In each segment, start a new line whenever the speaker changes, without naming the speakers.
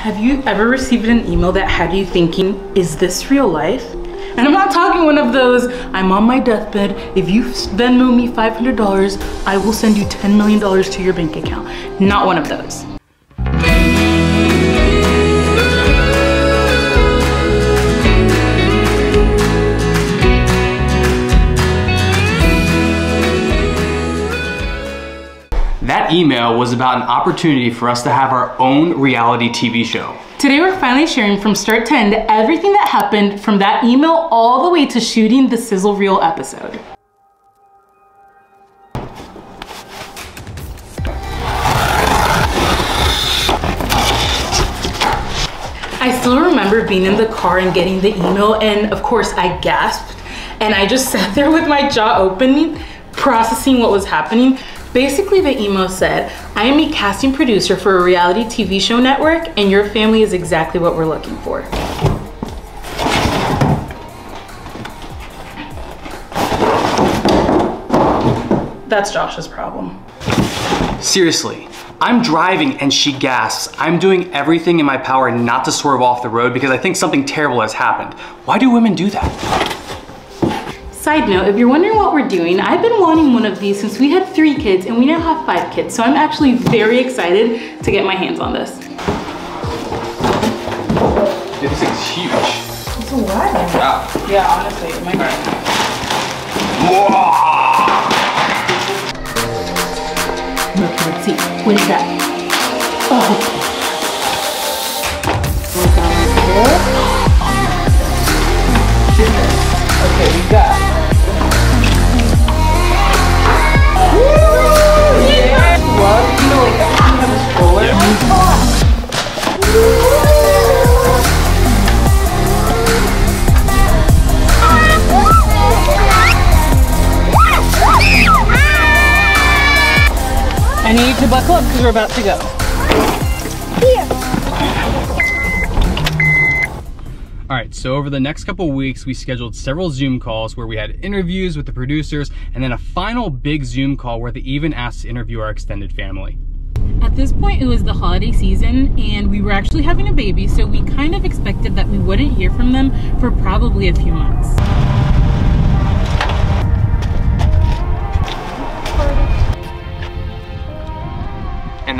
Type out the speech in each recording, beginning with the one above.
Have you ever received an email that had you thinking, is this real life? And I'm not talking one of those, I'm on my deathbed, if you Venmo me $500, I will send you $10 million to your bank account. Not one of those.
Email was about an opportunity for us to have our own reality TV show.
Today we're finally sharing from start to end everything that happened from that email all the way to shooting the sizzle reel episode. I still remember being in the car and getting the email and of course I gasped and I just sat there with my jaw open processing what was happening Basically, the email said, I am a casting producer for a reality TV show network, and your family is exactly what we're looking for. That's Josh's problem.
Seriously, I'm driving and she gasps. I'm doing everything in my power not to swerve off the road because I think something terrible has happened. Why do women do that?
Side note, if you're wondering what we're doing, I've been wanting one of these since we had three kids and we now have five kids. So I'm actually very excited to get my hands on this.
Dude, this thing's huge.
It's a lot.
Yeah.
Yeah, honestly, it might be. Look, let's see. What is that? Oh. Up because we're about to go.
All right, so over the next couple weeks, we scheduled several Zoom calls where we had interviews with the producers and then a final big Zoom call where they even asked to interview our extended family.
At this point, it was the holiday season and we were actually having a baby, so we kind of expected that we wouldn't hear from them for probably a few months.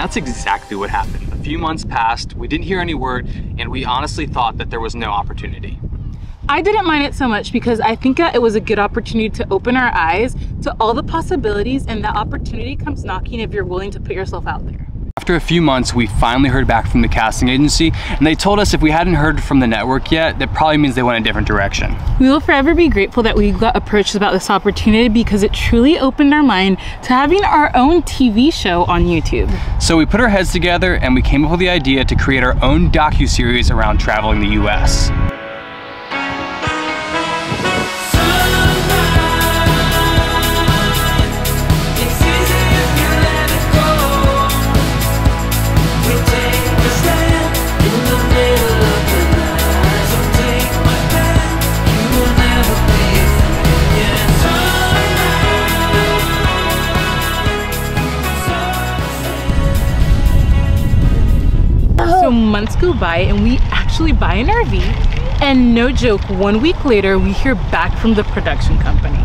That's exactly what happened. A few months passed, we didn't hear any word, and we honestly thought that there was no opportunity.
I didn't mind it so much because I think it was a good opportunity to open our eyes to all the possibilities and that opportunity comes knocking if you're willing to put yourself out there.
After a few months, we finally heard back from the casting agency, and they told us if we hadn't heard from the network yet, that probably means they went a different direction.
We will forever be grateful that we got approached about this opportunity because it truly opened our mind to having our own TV show on YouTube.
So we put our heads together and we came up with the idea to create our own docu-series around traveling the US.
Months go by and we actually buy an RV. And no joke, one week later, we hear back from the production company.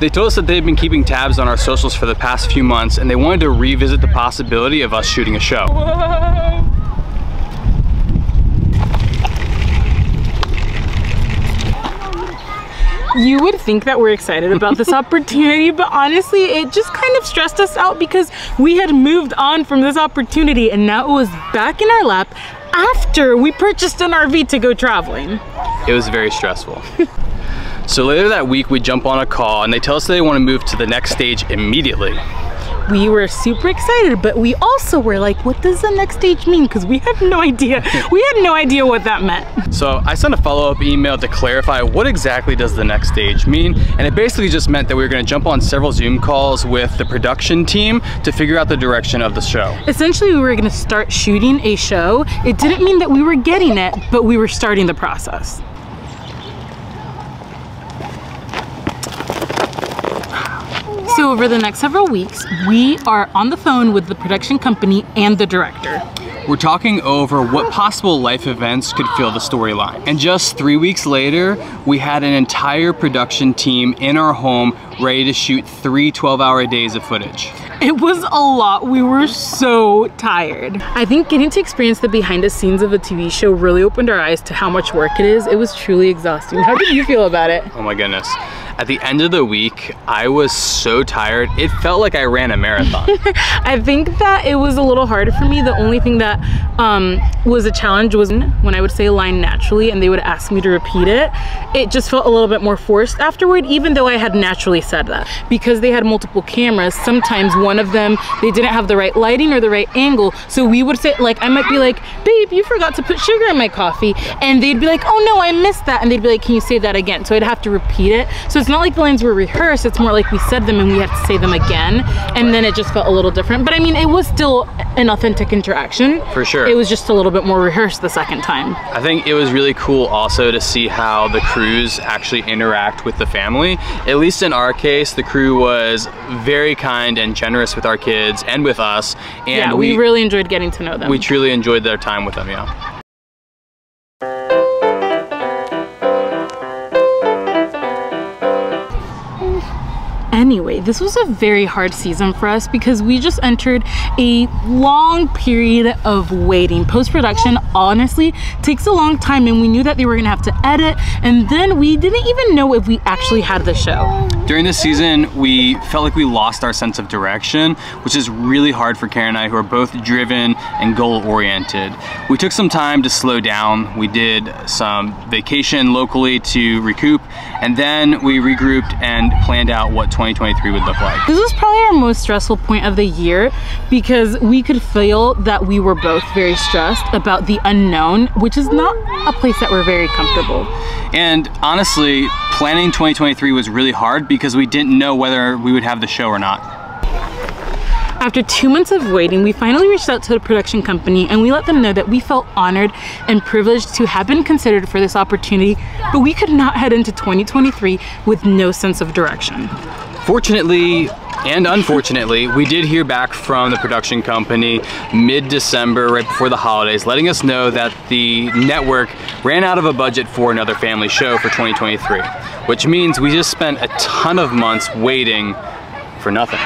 They told us that they've been keeping tabs on our socials for the past few months and they wanted to revisit the possibility of us shooting a show. Whoa.
you would think that we're excited about this opportunity, but honestly, it just kind of stressed us out because we had moved on from this opportunity and now it was back in our lap after we purchased an RV to go traveling.
It was very stressful. so later that week, we jump on a call and they tell us they want to move to the next stage immediately
we were super excited, but we also were like, what does the next stage mean? Because we had no idea. we had no idea what that meant.
So I sent a follow-up email to clarify what exactly does the next stage mean. And it basically just meant that we were gonna jump on several Zoom calls with the production team to figure out the direction of the show.
Essentially, we were gonna start shooting a show. It didn't mean that we were getting it, but we were starting the process. So over the next several weeks, we are on the phone with the production company and the director.
We're talking over what possible life events could fill the storyline. And just three weeks later, we had an entire production team in our home ready to shoot three 12 hour days of footage.
It was a lot. We were so tired. I think getting to experience the behind the scenes of a TV show really opened our eyes to how much work it is. It was truly exhausting. How did you feel about it?
Oh my goodness. At the end of the week, I was so tired. It felt like I ran a marathon.
I think that it was a little hard for me. The only thing that um, was a challenge was when I would say a line naturally and they would ask me to repeat it, it just felt a little bit more forced afterward, even though I had naturally said that. Because they had multiple cameras, sometimes one of them, they didn't have the right lighting or the right angle. So we would say, like, I might be like, babe, you forgot to put sugar in my coffee. And they'd be like, oh no, I missed that. And they'd be like, can you say that again? So I'd have to repeat it. So it's not like the lines were rehearsed, it's more like we said them and we had to say them again. And then it just felt a little different. But I mean, it was still an authentic interaction.
For sure.
It was just a little bit more rehearsed the second time.
I think it was really cool also to see how the crews actually interact with the family. At least in our case, the crew was very kind and generous with our kids and with us. And
yeah, we, we really enjoyed getting to know them.
We truly enjoyed their time with them, yeah.
Anyway, this was a very hard season for us because we just entered a long period of waiting. Post-production honestly takes a long time and we knew that they were gonna have to edit and then we didn't even know if we actually had the show.
During this season, we felt like we lost our sense of direction, which is really hard for Karen and I who are both driven and goal-oriented. We took some time to slow down. We did some vacation locally to recoup and then we regrouped and planned out what 2023 would look like.
This was probably our most stressful point of the year because we could feel that we were both very stressed about the unknown, which is not a place that we're very comfortable.
And honestly, planning 2023 was really hard because we didn't know whether we would have the show or not.
After two months of waiting, we finally reached out to the production company and we let them know that we felt honored and privileged to have been considered for this opportunity, but we could not head into 2023 with no sense of direction.
Fortunately, and unfortunately, we did hear back from the production company mid-December, right before the holidays, letting us know that the network ran out of a budget for another family show for 2023, which means we just spent a ton of months waiting for nothing.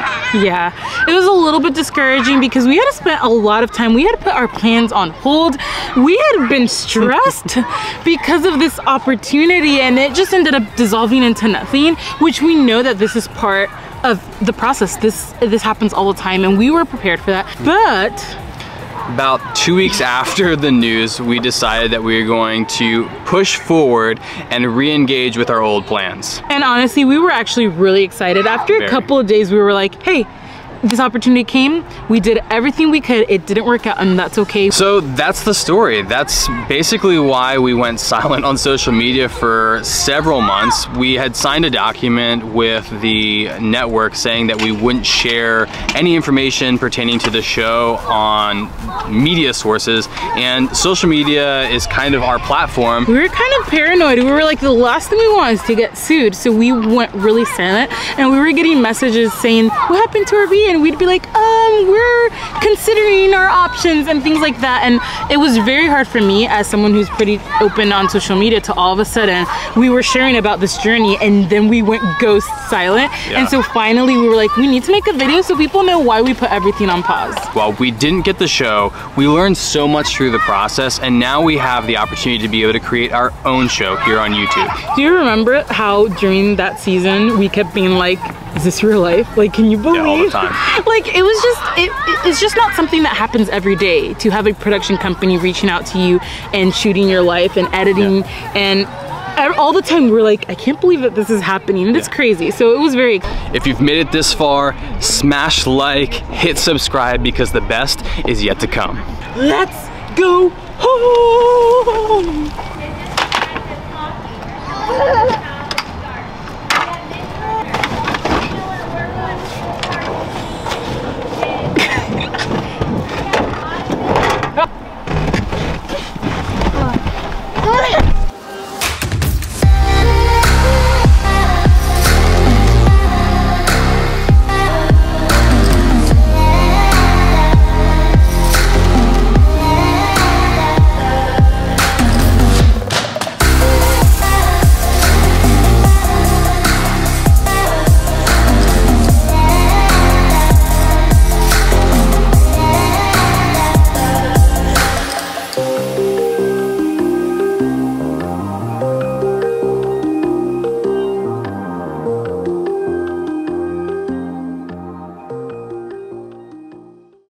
Yeah, it was a little bit discouraging because we had to spend a lot of time. We had to put our plans on hold. We had been stressed because of this opportunity and it just ended up dissolving into nothing, which we know that this is part of the process. This this happens all the time and we were prepared for that. But
about two weeks after the news, we decided that we were going to push forward and re-engage with our old plans.
And honestly, we were actually really excited. After a Very. couple of days, we were like, hey, this opportunity came, we did everything we could, it didn't work out and that's okay.
So that's the story. That's basically why we went silent on social media for several months. We had signed a document with the network saying that we wouldn't share any information pertaining to the show on media sources and social media is kind of our platform.
We were kind of paranoid. We were like the last thing we want is to get sued. So we went really silent and we were getting messages saying, what happened to our video? And we'd be like, um, we're considering our options and things like that. And it was very hard for me as someone who's pretty open on social media to all of a sudden we were sharing about this journey and then we went ghost silent. Yeah. And so finally we were like, we need to make a video so people know why we put everything on pause.
While we didn't get the show, we learned so much through the process and now we have the opportunity to be able to create our own show here on YouTube.
Do you remember how during that season we kept being like, is this real life? Like, can you believe? Yeah,
all the time.
Like, it was just, it, it's just not something that happens every day to have a production company reaching out to you and shooting your life and editing yeah. and all the time we're like, I can't believe that this is happening. And it's crazy. So it was very.
If you've made it this far, smash like, hit subscribe because the best is yet to come.
Let's go home.